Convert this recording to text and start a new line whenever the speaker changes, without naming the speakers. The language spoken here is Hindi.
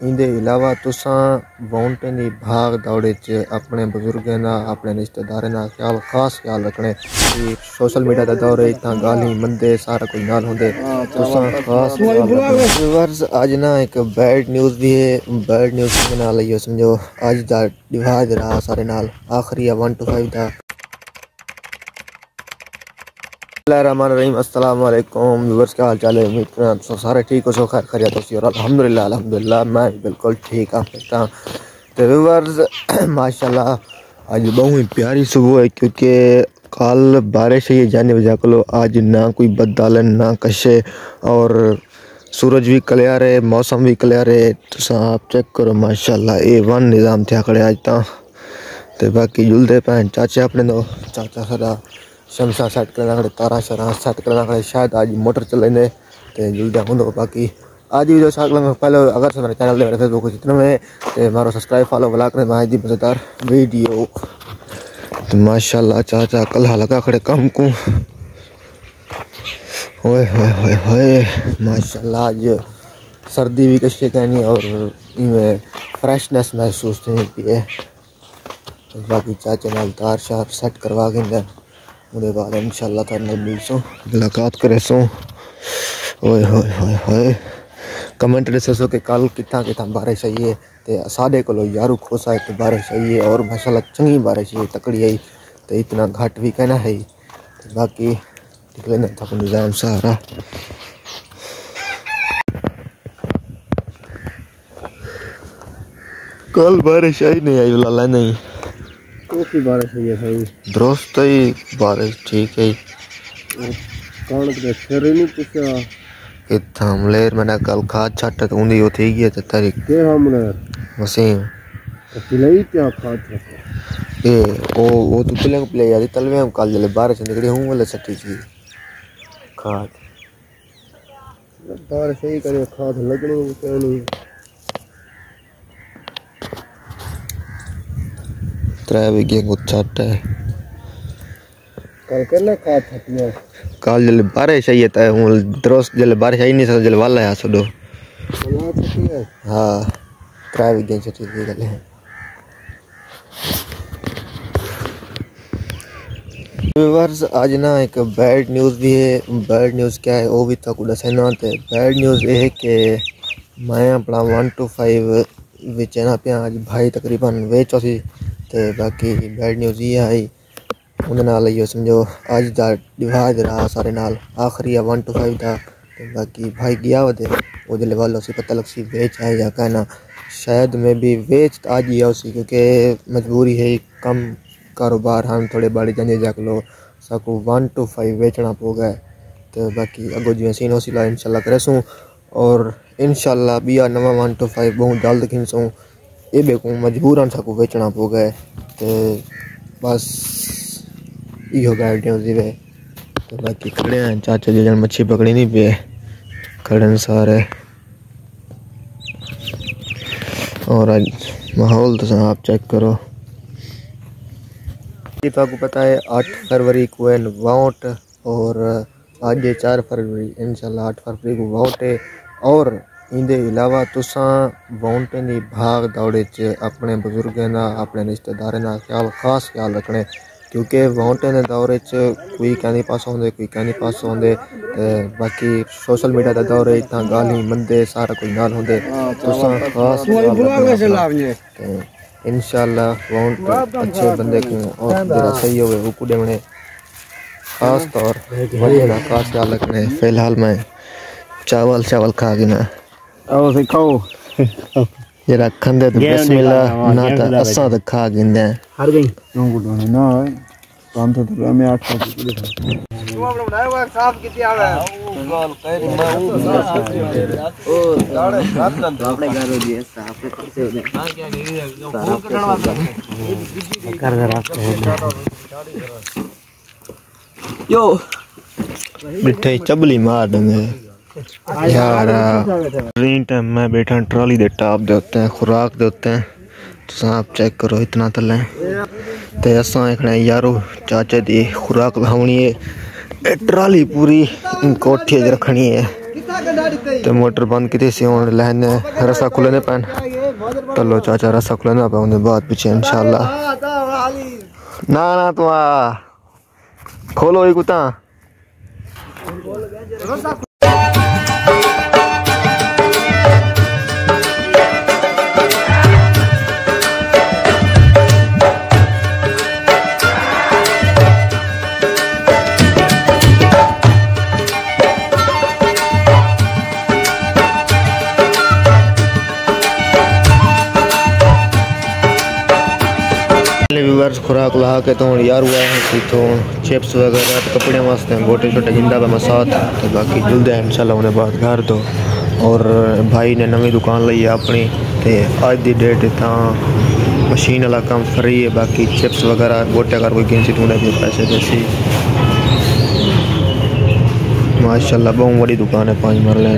ਇਹਦੇ ਇਲਾਵਾ ਤੁਸੀਂ ਮਾਊਂਟੇਨ ਦੀ ਭਾਗ ਦੌੜੇ 'ਚ ਆਪਣੇ ਬਜ਼ੁਰਗਾਂ ਦਾ ਆਪਣੇ ਰਿਸ਼ਤੇਦਾਰਾਂ ਦਾ ਖਿਆਲ ਖਾਸ ਖਿਆਲ ਰੱਖਣੇ ਕਿ ਸੋਸ਼ਲ ਮੀਡੀਆ ਦਾ ਦੌਰ ਹੈ ਤਾਂ ਗਾਲੀ ਮੰਦੇ ਸਾਰਾ ਕੁਝ ਨਾਲ ਹੁੰਦੇ ਤੁਸੀਂ ਖਾਸ ਵਿਵਰਸ ਅੱਜ ਨਾ ਇੱਕ ਬੈਡ ਨਿਊਜ਼ ਵੀ ਹੈ ਬੈਡ ਨਿਊਜ਼ ਦੇ ਨਾਲ ਲਈਓ ਸਮਝੋ ਅੱਜ ਦਾ ਡਿਵਾਈਡ ਰਹਾ ਸਾਰੇ ਨਾਲ ਆਖਰੀ 1 ਟੂ 5 ਦਾ वालेकुम व्यूअर्स, क्या हाल चाल है? उम्मीद करना तो सारे ठीक हो सो खैर खैरियत हो और अल्हम्दुलिल्लाह अल्हम्दुलिल्लाह, मैं बिल्कुल ठीक हाँ? फिरता तो व्यूअर्स, माशाल्लाह, आज बहुत ही प्यारी सुबह है, क्योंकि कल बारिश है, जाने वजह को आज ना कोई बदल ना कशे और सूरज भी क्लियर है, मौसम भी क्लियर है तो आप चेक करो, माशाल्लाह, ए वन निज़ाम थे खड़े आज तो। बाकी जुलते भैन, चाचे अपने दो, चाचा सारा शमशा सेट करना खड़े तारा शरा सेट करना खड़े शायद आज मोटर चलेंगे तो जुलदा होंगे बाकी। आज भी जो शाकल पहले अगर से मेरे चैनल मेरे फेसबुक जितने में मारो सब्सक्राइब फॉलो वाला करें। मैं जी मज़ेदार वीडियो। तो माशाल्लाह, चाचा कल लगा खड़े कम को। ओए होए होए होए माशाल्लाह, आज सर्दी भी कशी कहनी और इनमें फ्रेशनेस महसूस नहीं की है। बाकी चाचे नाल तार शार सेट करवा के ਉਹਦੇ ਬਾਅਦ मिल सो, मुलाकात करे सो। ओए, होए होए होए। कमेंट दे सो कि कल कितना कितना बारिश आई है तो साढ़े को यारू खोसा है तो बारिश आई है, और माशाला चंगी बारिश आई तकड़ी आई तो इतना घाट भी कहना है। तो बाकी निकले ना था निज़ाम सारा। कल बारिश आई नहीं आई, लाला नहीं।
बारिश हुई है भाई?
दुरुस्त ही बारिश ठीक है।
कौन के फिर नहीं पूछा?
कि थमलेर मैंने कल खाद छट तो उन्दी वो थी गई तेरी
के हमने
वसीम
पिलाई क्या खाद रखा?
ए ओ वो तो पिले को पिले यार तलवे हम कल जले बारिश निकली हूँ वाले सट्टी थी खाद।
बारिश ही करे खाद लगनी नहीं
त्रै बीघे को छट है।
कल करना खाद थकिया
कल जले बारिश आई है हूँ दुरुस्त जले बारिश आई नहीं जले वाला है सडो हाँ? त्रै थी गल है। व्यूअर्स आज ना एक बैड न्यूज़ भी है। बैड न्यूज़ क्या है वो भी तक दसना तो। बैड न्यूज़ ये है कि मैं अपना वन टू फाइव बिच ना पे आज भाई तकरीबन वेचो सी। ਤੇ ਬਾਕੀ ਬੈਡ ਨਿਊਜ਼ ਇਹ ਆਈ ਉਹਦੇ ਨਾਲ ਹੀ ਸਮਝੋ ਅੱਜ ਦਾ ਡਿਵਾਈਡ ਰਹਾ ਸਾਰੇ ਨਾਲ ਆਖਰੀ 1 ਟੂ 5 ਦਾ ਤੇ ਬਾਕੀ ਭਾਈ ਗਿਆ ਉਹਦੇ ਉਹਦੇ ਲੈਵਲ ਉਸੇ ਪਤਾ ਲੱਗ ਸੀ ਵੇਚ ਹੈ ਜਾਂ कहना शायद में भी वेच आज ही उसी क्योंकि मजबूरी है कम कारोबार हम थोड़े बड़े जाने जाक लो सकू वन टू फाइव बेचना पोगा तो बाकी अगो जिवें सीनो सिला इंशाल्लाह करेसूँ और इंशाल्लाह बिया नवा वन टू फाइव बहुत जल्द खिनसूँ ये बेको मजबूरन सबको बेचना पो गए तो बस यो गाड़ियों से वे तो बाकी खड़े हैं चाचा जी जन मच्छी पकड़ी नहीं पे खड़े सारे और आज माहौल तो आप चेक करो आपको पता है आठ फरवरी को है वोट और आज चार फरवरी इंशाल्लाह आठ फरवरी को वोट है और ਇਹਦੇ ਇਲਾਵਾ ਤੁਸੀਂ ਮਾਊਂਟੇਨ ਦੀ ਭਾਗ ਦੌੜੇ 'ਚ ਆਪਣੇ ਬਜ਼ੁਰਗਾਂ ਦਾ ਆਪਣੇ ਰਿਸ਼ਤੇਦਾਰਾਂ ਦਾ ਖਿਆਲ ਖਾਸ ਖਿਆਲ ਰੱਖਣੇ ਕਿਉਂਕਿ ਮਾਊਂਟੇਨ ਦੇ ਦੌਰੇ 'ਚ ਕੋਈ ਕਹਿੰਦੇ ਪਾਸ ਹੁੰਦੇ ਕੋਈ ਕਹਿੰਦੇ ਪਾਸ ਹੁੰਦੇ ਬਾਕੀ ਸੋਸ਼ਲ ਮੀਡੀਆ ਦਾ ਦੌਰ ਹੈ ਤਾਂ ਗਾਲੀ ਮੰਦੇ ਸਾਰਾ ਕੁਝ ਨਾਲ ਹੁੰਦੇ ਤੁਸੀਂ ਖਾਸ इंशाल्लाह बहुत अच्छे बंदे को और जरा सही हो वो कुड़े बने खास तौर बड़े ना खास ख्याल रखने फिलहाल मैं चावल चावल खा के ना
आओ से खाओ
जरा खंदे तो ना तो असा तो खा गिंदे
हर गई नो को ना है काम तो तो मैं आठ सौ की तू आपने बनाया हुआ साफ़ कितनी आवे गॉल कह रही मैं वो ओ दाड़े साफ़ दन अपने घर हो दिए साफ़ कैसे हो गए हाँ क्या नहीं साफ़ कर जरा
यो बिठे चबली मार देंगे यार बैठा ट्रॉली दे टाप देते हैं खुराक देते हैं। आप चेक करो इतना तो लें। तो असा खड़े यारो चाचा दी खुराक लावनी है। ट्राली पूरी कोठी रखनी है। तो मोटर बंद की सी लहने रस्सा खुलने पैन। तलो चाचा रस्सा खुलना पे उन्हें बाद पीछे इंशाल्लाह ना ना तो खोलो ही कुता ला के तो यार हुआ है तो चिप्स वगैरह तो कपड़े वास्ते गोटे छोटे ज़िंदा पे मसाद तो बाकी जुलते हैं, इंशाल्लाह उन्हें बाद घर तो। और भाई ने नवी दुकान ली है अपनी तो आज दी डेट ता मशीन वाला काम फ्री है, बाकी चिप्स वगैरह गोटे अगर कोई गिनसी तो उन्हें भी पैसे देसी। माशाल्लाह, बहुत बड़ी दुकान है, पाँच मरले।